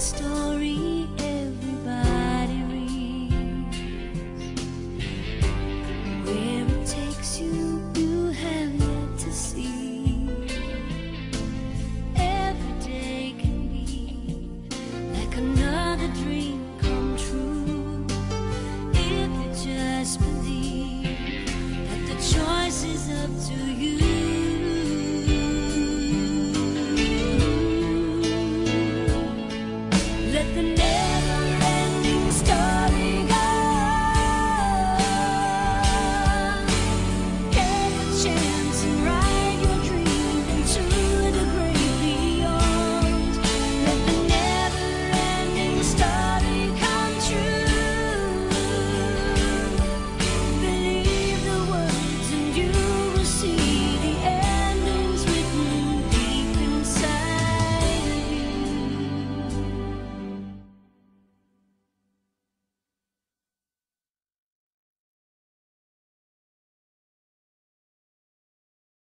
the story Let the